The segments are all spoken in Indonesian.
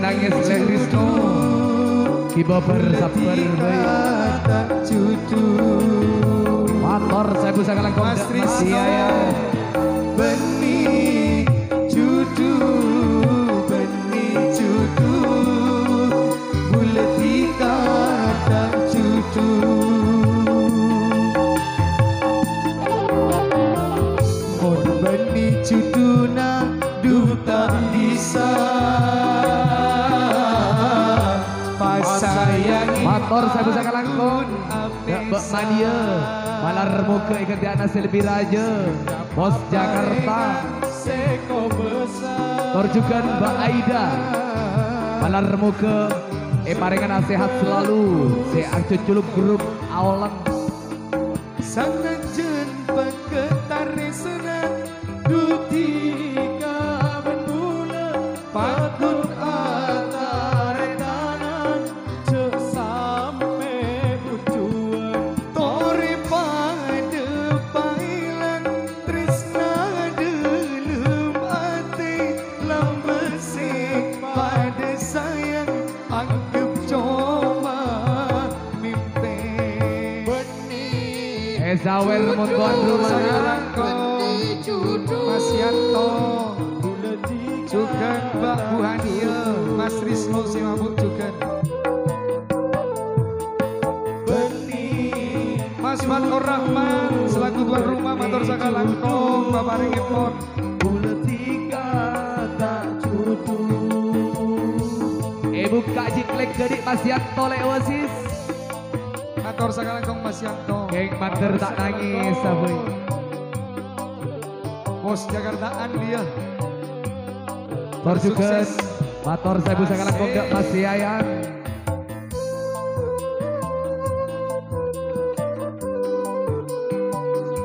nangis Lengrisno Kiba bersabar tak cucu. Motor saya bisa kalang kong Mas Mas Rizno Motor saya bisa kalang kong Gak Mbak Mania Malar muka ikat di anak lebih raja. Bos Jakarta. Seko besar Tor juga Mbak Aida. Malar muka Eh paringan sehat selalu. Saya cuculuk grup awalan Sangat jen peketare senang Dutika Ezawel Montuan rumah Mas Yanto juga Mbak Bu Hania Mas Risno si mabuk juga. Mas Matur Rahman selaku tuan rumah Matur Sakalangkong Bapak Ringipon Eh buka jiklek gedik Mas Yanto lek wasis Matur Sakalangkong Mas Yanto. Geng mater tak nangis saboy Bos Jakartaan dia Tor juga Sukses. Motor saya bisa kalah kok gak Mas Yayan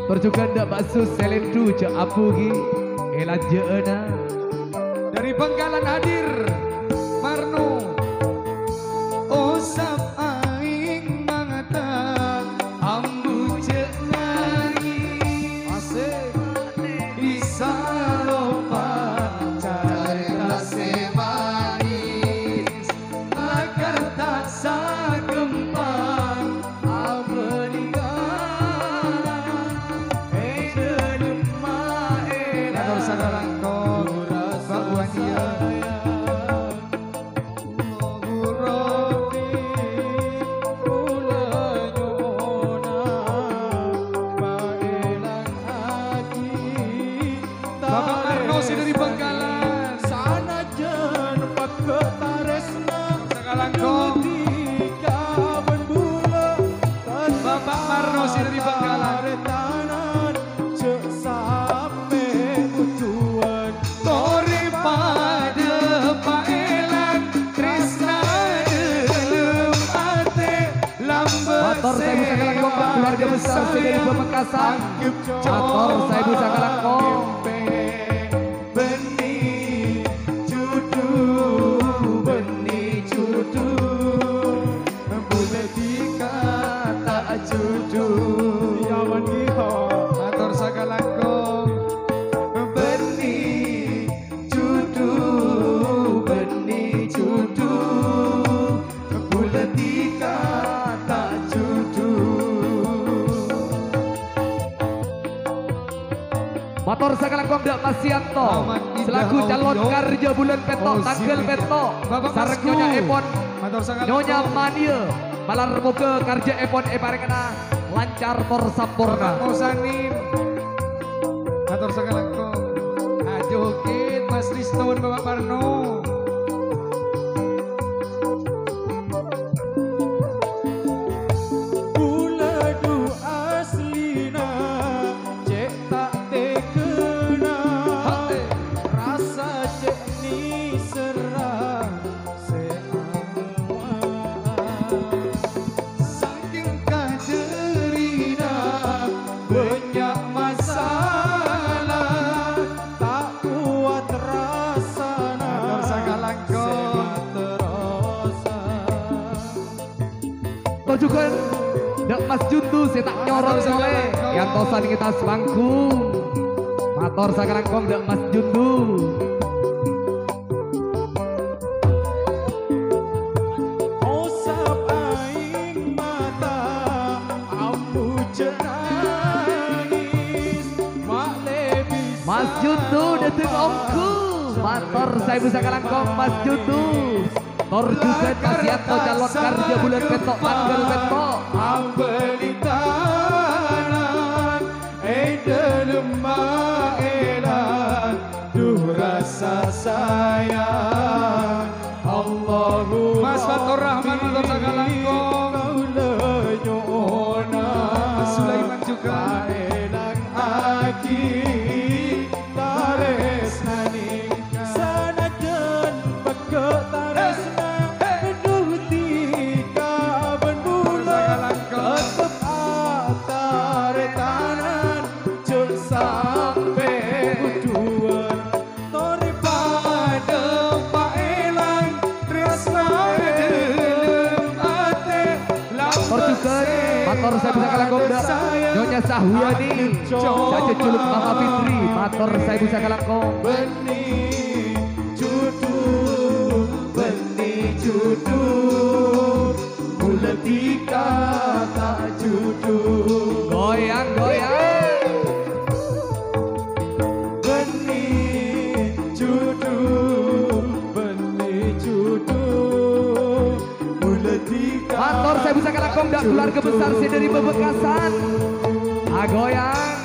Tor juga ndak bakso selendu je apugi Ela jeena Dari Bengkalan hadir keluarga besar Segeri Pemekasan Motor saya bisa Motor saya kalah kok gak Mas Yanto Ahmad Indah Selaku calon kerja bulan petok Oh, Tanggal petok. Bapak Sarek. Nyonya Epon. Nyonya Mania Malar muka kerja Epon Eparengana Lancar tor sampurna. Musanim Matur sakalangkong Ajokit Mas Riston Bapak Parno Tojukan Dek Mas Juntu Setak nyorong soleh Yang tosan kita selangkung Mator sakarangkong Dek Mas Juntu. Mas Juntu detik omku. Mator saya bisa kalangkong Mas Juntu. Tor juga Kasianto calon kerja bulan petok tanggal petok Ambeli tanan Ede lemah elan Duh rasa sayang Allahu Mas Fatur Rahman Matur Sakalangkong Kau lenyona Sulaiman juga. Elang aki Mator saya bisa kalangkong dah Nyonya Sahyani Saja culuk Mama Fitri. Mator saya bisa kalangkong Benih judu Benih judu Mula tika tak judu Goyang goyang saya bisa kalangkong dah keluarga besar saya dari Pemekasan. Agoyang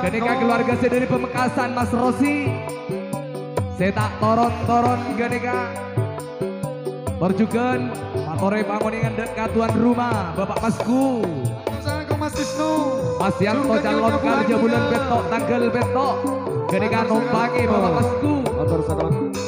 Ketika keluarga saya dari Pemekasan Mas Rosi Saya tak toron-toron ketika Berjugan Matore banguningan dekat tuan rumah Bapak Masku. Mas Wisnu. Mas Yanto calon kerja bulan betok tanggal betok. Ketika numpangi Bapak Masku. Matur sakalangkong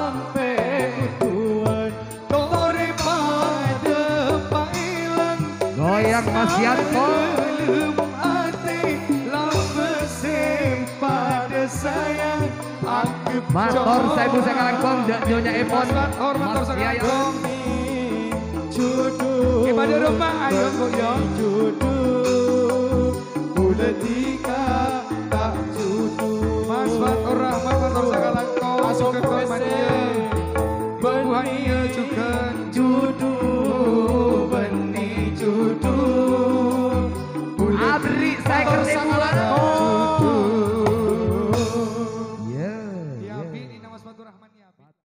Yanto Belum hati Lama pada Anggap Mator saya bisa kalangkong Dak Nyonya Epon Mas Yaya. Sayang Jodoh. Ibadah rumah ayo kok yo Jodoh. Udah tiga